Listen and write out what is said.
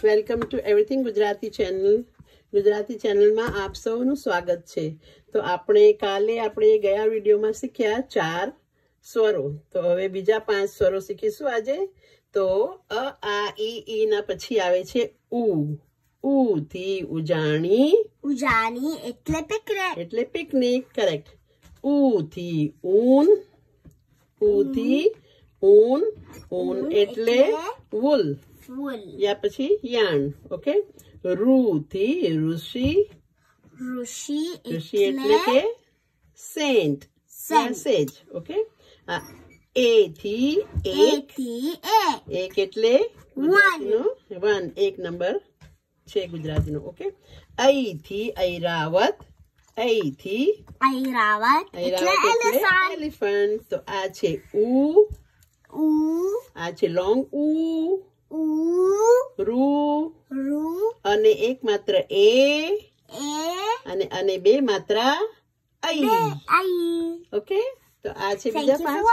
Welcome to everything Gujarati channel. Gujarati ચેનલમાં આપ સૌનું સ્વાગત છે. તો આપણે કાલે આપણે ગયા વિડીયોમાં શીખ્યા ચાર સ્વરો. તો હવે બીજા પાંચ સ્વરો શીખીશું આજે. તો અ આ ઈ ઈ ના પછી આવે છે ઉ. ઉ થી ઉજાણી. ઉજાણી એટલે પિકનિક એટલે પિકનિક કરેક્ટ ઉ થી ઊન. ઉ થી ઊન. ઊન એટલે વુલ ફૂલ યા પછી yarn ઓકે રૂ થી ઋષિ ઋષિ ઋષિ એટલે કે સેન્ટ. સેજ ઓકે એ થી એક થી એક એટલે વન એક નંબર છે ગુજરાતીનો ઓકે ઐ થી ઐરાવત ઐ થી ઐરાવત એટલે ઐરાવત એટલે એલિફન્ટ તો આ છે ઉ ઉ આ છે લોંગ ઉ રૂ રૂ અને એક માત્ર એ અને અને બે માત્ર આઈ ઓકે તો આ છે બીજા પાંચ.